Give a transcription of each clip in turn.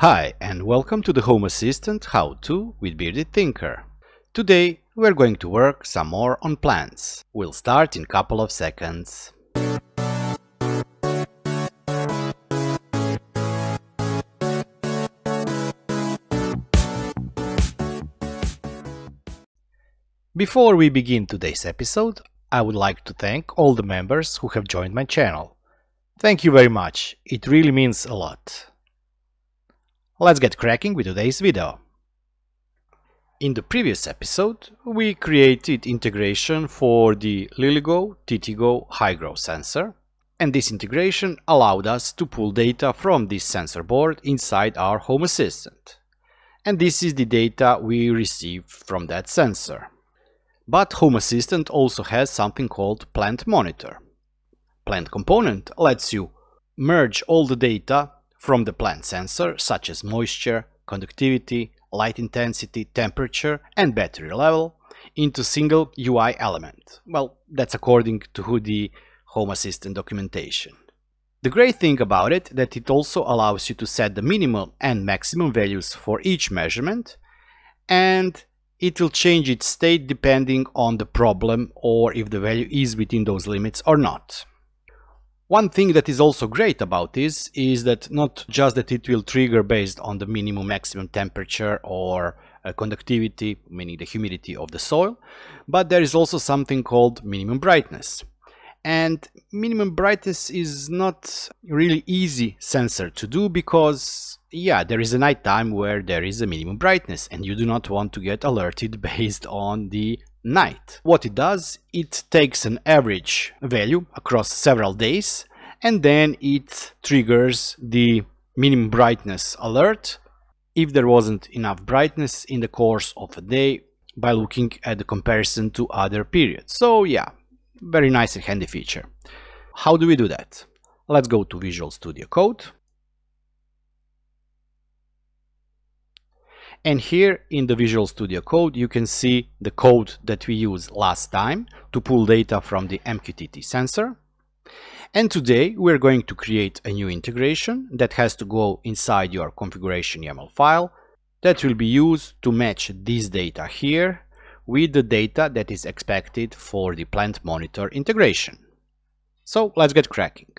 Hi and welcome to the Home Assistant How-To with BeardedTinker. Today we're going to work some more on plants. We'll start in a couple of seconds. Before we begin today's episode, I would like to thank all the members who have joined my channel. Thank you very much, it really means a lot. Let's get cracking with today's video. In the previous episode, we created integration for the LilyGo TTGo growth sensor, and this integration allowed us to pull data from this sensor board inside our Home Assistant. And this is the data we received from that sensor. But Home Assistant also has something called Plant Monitor. Plant Component lets you merge all the data from the plant sensor such as moisture, conductivity, light intensity, temperature and battery level into single UI element. Well, that's according to the Home Assistant documentation. The great thing about it that it also allows you to set the minimum and maximum values for each measurement and it will change its state depending on the problem or if the value is within those limits or not. One thing that is also great about this is that not just that it will trigger based on the minimum maximum temperature or uh, conductivity, meaning the humidity of the soil, but there is also something called minimum brightness. And minimum brightness is not really easy sensor to do because yeah, there is a night time where there is a minimum brightness and you do not want to get alerted based on the night. What it does, it takes an average value across several days and then it triggers the minimum brightness alert if there wasn't enough brightness in the course of a day by looking at the comparison to other periods. So yeah, very nice and handy feature. How do we do that? Let's go to Visual Studio Code And here in the Visual Studio Code, you can see the code that we used last time to pull data from the MQTT sensor. And today we're going to create a new integration that has to go inside your configuration YAML file that will be used to match this data here with the data that is expected for the plant monitor integration. So let's get cracking.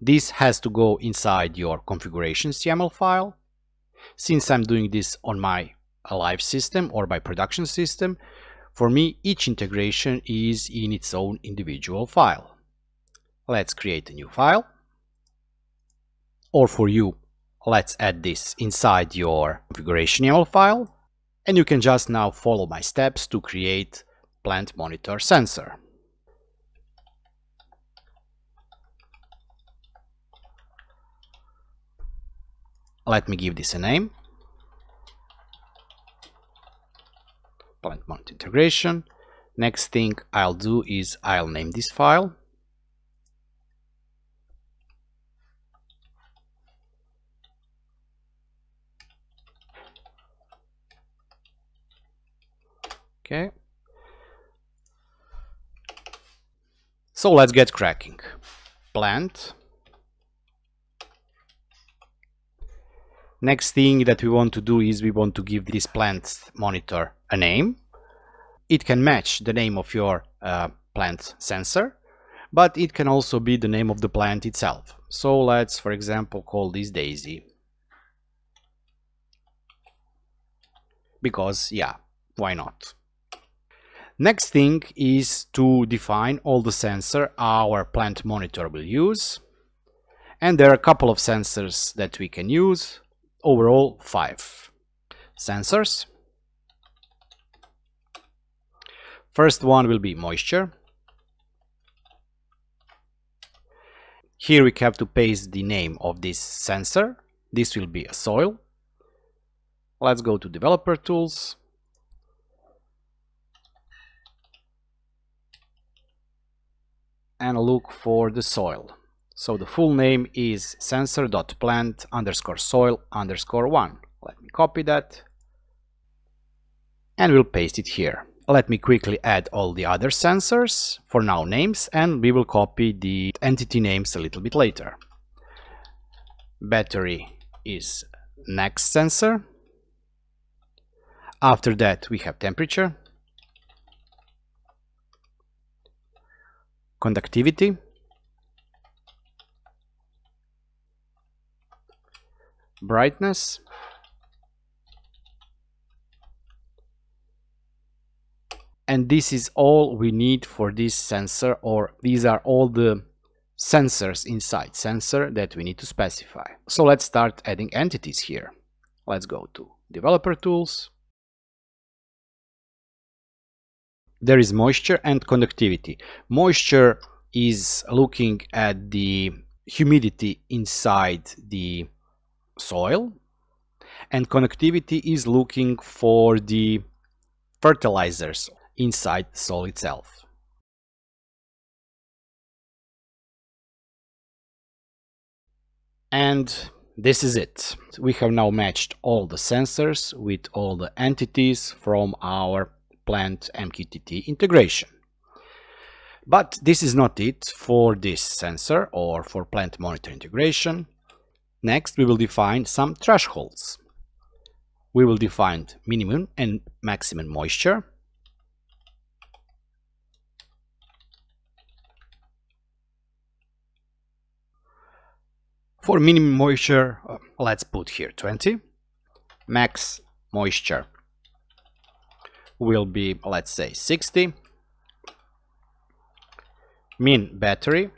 This has to go inside your configurations YAML file since I'm doing this on my live system or my production system, for me each integration is in its own individual file. Let's create a new file. Or for you, let's add this inside your configuration YAML file. And you can just now follow my steps to create plant monitor sensor. Let me give this a name. Plant mount integration. Next thing I'll do is I'll name this file. Okay. So let's get cracking. Plant Next thing that we want to do is we want to give this plant monitor a name. It can match the name of your uh, plant sensor, but it can also be the name of the plant itself. So let's, for example, call this Daisy. Because, yeah, why not? Next thing is to define all the sensor our plant monitor will use. And there are a couple of sensors that we can use overall five sensors. First one will be moisture. Here we have to paste the name of this sensor. This will be a soil. Let's go to developer tools. And look for the soil. So the full name is sensor.plant underscore soil underscore one. Let me copy that and we'll paste it here. Let me quickly add all the other sensors, for now names, and we will copy the entity names a little bit later. Battery is next sensor. After that we have temperature, conductivity, brightness, and this is all we need for this sensor or these are all the sensors inside sensor that we need to specify. So let's start adding entities here. Let's go to developer tools. There is moisture and conductivity. Moisture is looking at the humidity inside the soil and conductivity is looking for the fertilizers inside the soil itself. And this is it. We have now matched all the sensors with all the entities from our plant MQTT integration. But this is not it for this sensor or for plant monitor integration. Next, we will define some thresholds. We will define minimum and maximum moisture, For minimum moisture, uh, let's put here 20. Max moisture will be, let's say, 60. Min battery.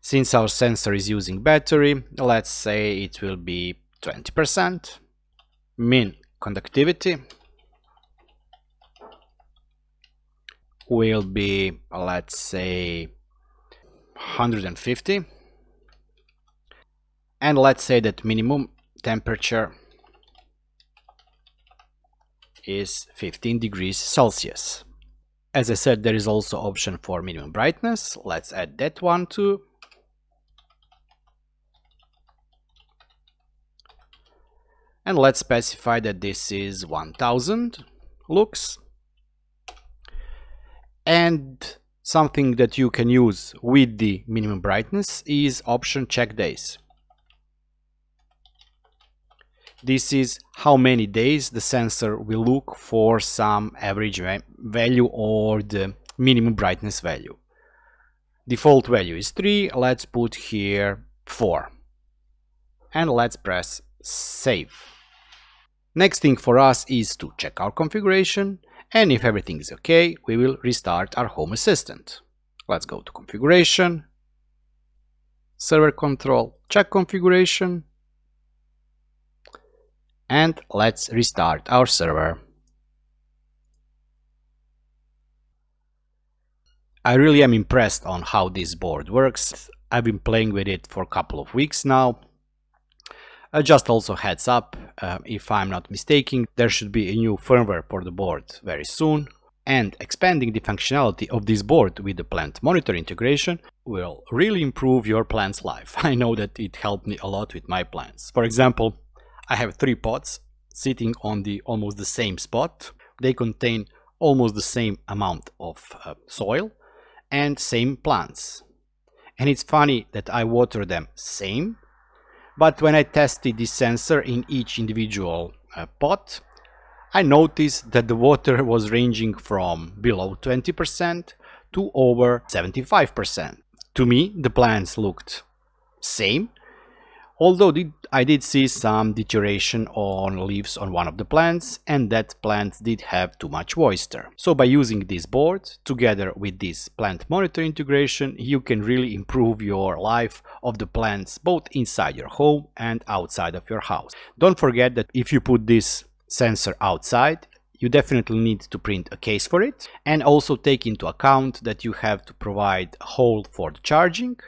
Since our sensor is using battery, let's say it will be 20%. Min conductivity will be, let's say, 150 and let's say that minimum temperature is 15 degrees Celsius. As I said, there is also option for minimum brightness. Let's add that one too. And let's specify that this is 1000 lux. And something that you can use with the minimum brightness is option check days. This is how many days the sensor will look for some average value or the minimum brightness value. Default value is 3, let's put here 4. And let's press save. Next thing for us is to check our configuration and if everything is okay, we will restart our Home Assistant. Let's go to configuration, server control, check configuration, and let's restart our server. I really am impressed on how this board works. I've been playing with it for a couple of weeks now. Uh, just also heads up, uh, if I'm not mistaken, there should be a new firmware for the board very soon. And expanding the functionality of this board with the plant monitor integration will really improve your plant's life. I know that it helped me a lot with my plants. For example, I have three pots sitting on the almost the same spot. They contain almost the same amount of uh, soil and same plants. And it's funny that I water them same, but when I tested the sensor in each individual uh, pot, I noticed that the water was ranging from below 20% to over 75%. To me, the plants looked same, Although I did see some deterioration on leaves on one of the plants and that plant did have too much moisture. So by using this board together with this plant monitor integration you can really improve your life of the plants both inside your home and outside of your house. Don't forget that if you put this sensor outside you definitely need to print a case for it and also take into account that you have to provide a hole for the charging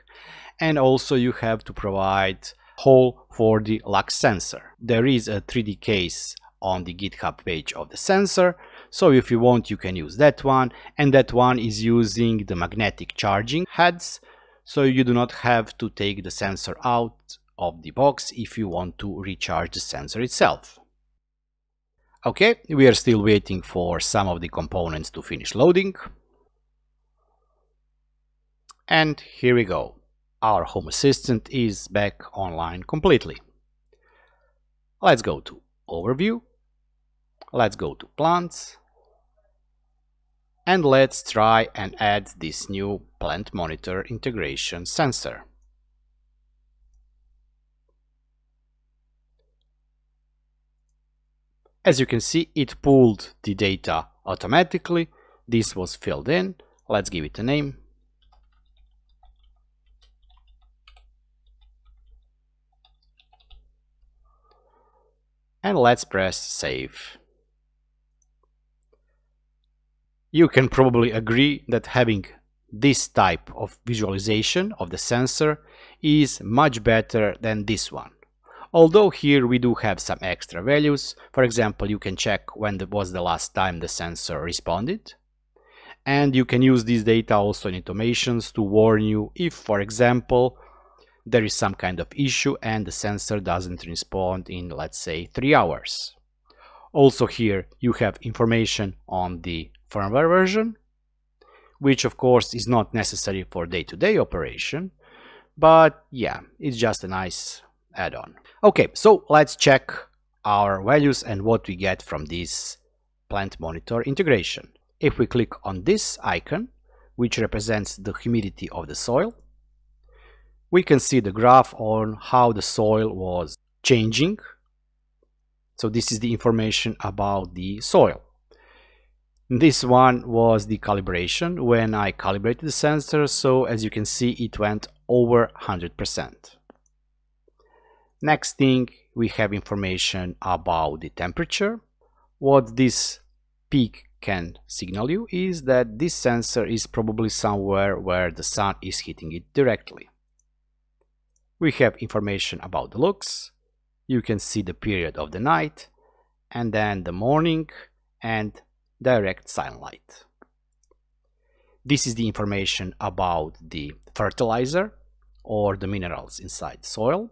and also you have to provide hole for the lux sensor. There is a 3D case on the GitHub page of the sensor. So if you want, you can use that one. And that one is using the magnetic charging heads. So you do not have to take the sensor out of the box if you want to recharge the sensor itself. Okay, we are still waiting for some of the components to finish loading. And here we go our Home Assistant is back online completely. Let's go to Overview. Let's go to Plants. And let's try and add this new plant monitor integration sensor. As you can see, it pulled the data automatically. This was filled in. Let's give it a name. And let's press save. You can probably agree that having this type of visualization of the sensor is much better than this one. Although here we do have some extra values, for example you can check when was the last time the sensor responded. And you can use this data also in automations to warn you if, for example, there is some kind of issue and the sensor doesn't respond in, let's say, 3 hours. Also here you have information on the firmware version, which of course is not necessary for day-to-day -day operation, but yeah, it's just a nice add-on. Okay, so let's check our values and what we get from this plant monitor integration. If we click on this icon, which represents the humidity of the soil, we can see the graph on how the soil was changing. So this is the information about the soil. This one was the calibration when I calibrated the sensor, so as you can see it went over 100%. Next thing, we have information about the temperature. What this peak can signal you is that this sensor is probably somewhere where the sun is hitting it directly. We have information about the lux, you can see the period of the night, and then the morning and direct sunlight. This is the information about the fertilizer or the minerals inside soil.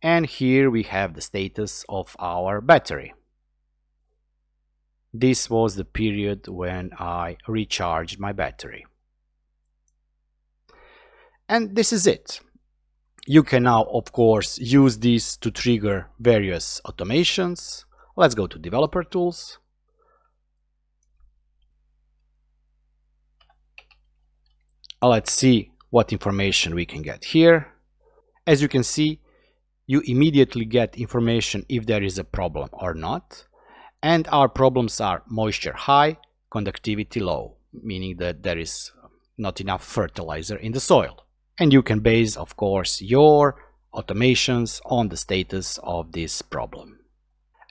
and here we have the status of our battery. This was the period when I recharged my battery. And this is it. You can now, of course, use this to trigger various automations. Let's go to Developer Tools. Let's see what information we can get here. As you can see, you immediately get information if there is a problem or not. And our problems are moisture high, conductivity low, meaning that there is not enough fertilizer in the soil. And you can base, of course, your automations on the status of this problem.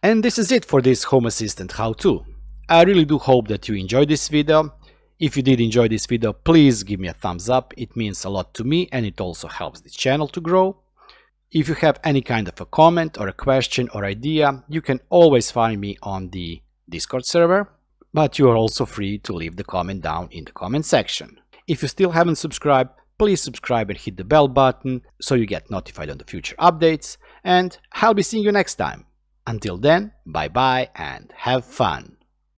And this is it for this Home Assistant how-to. I really do hope that you enjoyed this video. If you did enjoy this video, please give me a thumbs up. It means a lot to me and it also helps the channel to grow. If you have any kind of a comment or a question or idea, you can always find me on the Discord server, but you are also free to leave the comment down in the comment section. If you still haven't subscribed, please subscribe and hit the bell button so you get notified on the future updates, and I'll be seeing you next time. Until then, bye bye and have fun!